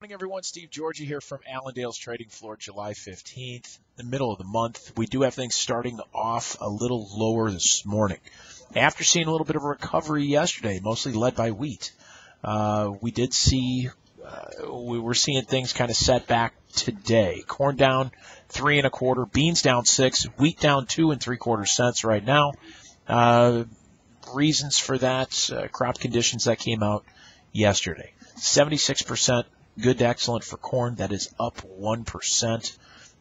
Morning, everyone. Steve Georgy here from Allendale's Trading Floor, July 15th, the middle of the month. We do have things starting off a little lower this morning. After seeing a little bit of a recovery yesterday, mostly led by wheat, uh, we did see, uh, we were seeing things kind of set back today. Corn down three and a quarter, beans down six, wheat down two and three quarter cents right now. Uh, reasons for that, uh, crop conditions that came out yesterday. 76% good to excellent for corn. That is up 1%.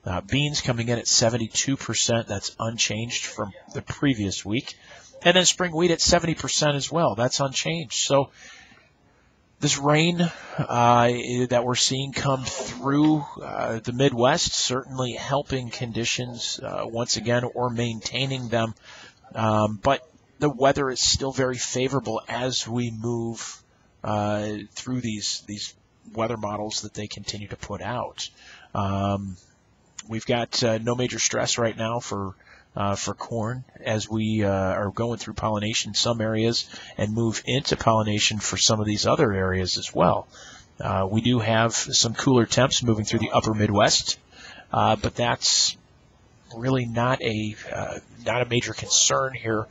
Uh, beans coming in at 72%. That's unchanged from the previous week. And then spring wheat at 70% as well. That's unchanged. So this rain uh, that we're seeing come through uh, the Midwest certainly helping conditions uh, once again or maintaining them. Um, but the weather is still very favorable as we move uh, through these these weather models that they continue to put out. Um, we've got uh, no major stress right now for uh, for corn as we uh, are going through pollination in some areas and move into pollination for some of these other areas as well. Uh, we do have some cooler temps moving through the upper Midwest, uh, but that's really not a uh, not a major concern here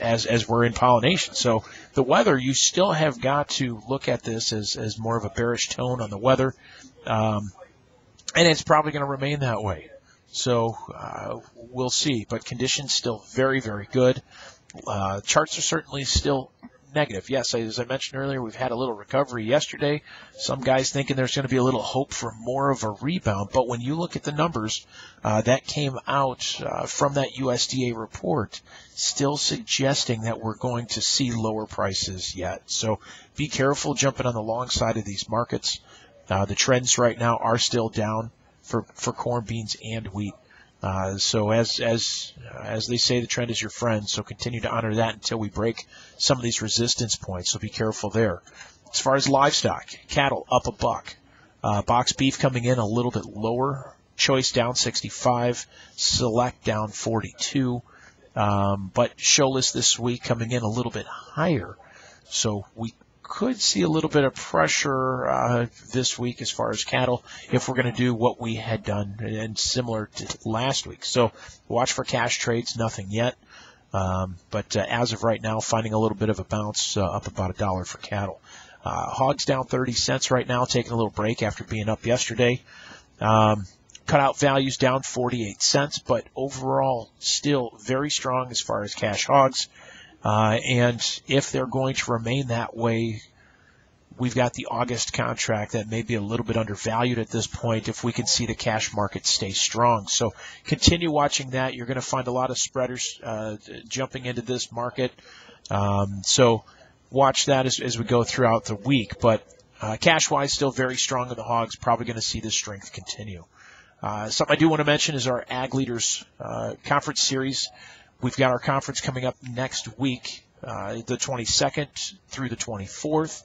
as as we're in pollination. So the weather, you still have got to look at this as as more of a bearish tone on the weather, um, and it's probably going to remain that way. So uh, we'll see, but conditions still very very good. Uh, charts are certainly still negative. Yes, as I mentioned earlier, we've had a little recovery yesterday. Some guys thinking there's going to be a little hope for more of a rebound. But when you look at the numbers uh, that came out uh, from that USDA report, still suggesting that we're going to see lower prices yet. So be careful jumping on the long side of these markets. Uh, the trends right now are still down for, for corn, beans, and wheat. Uh, so as as as they say, the trend is your friend. So continue to honor that until we break some of these resistance points. So be careful there. As far as livestock, cattle up a buck. Uh, box beef coming in a little bit lower. Choice down 65. Select down 42. Um, but show list this week coming in a little bit higher. So we could see a little bit of pressure uh, this week as far as cattle if we're going to do what we had done and similar to last week. So watch for cash trades, nothing yet. Um, but uh, as of right now, finding a little bit of a bounce uh, up about a dollar for cattle. Uh, hogs down 30 cents right now, taking a little break after being up yesterday. Um, cutout values down 48 cents, but overall still very strong as far as cash hogs. Uh, and if they're going to remain that way, we've got the August contract that may be a little bit undervalued at this point if we can see the cash market stay strong. So continue watching that. You're going to find a lot of spreaders uh, jumping into this market. Um, so watch that as, as, we go throughout the week. But uh, cash wise, still very strong in the hogs. Probably going to see this strength continue. Uh, something I do want to mention is our Ag Leaders uh, Conference Series. We've got our conference coming up next week, uh, the 22nd through the 24th.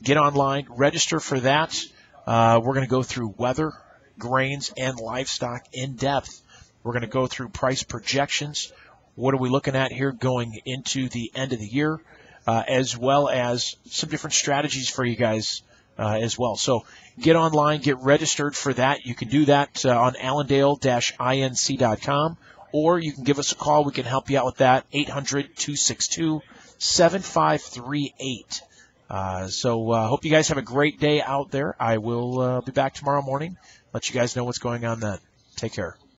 Get online, register for that. Uh, we're going to go through weather, grains, and livestock in depth. We're going to go through price projections. What are we looking at here going into the end of the year, uh, as well as some different strategies for you guys uh, as well. So get online, get registered for that. You can do that uh, on allendale-inc.com or you can give us a call. We can help you out with that. 800 262 7538. Uh, so uh, hope you guys have a great day out there. I will uh, be back tomorrow morning. Let you guys know what's going on then. Take care.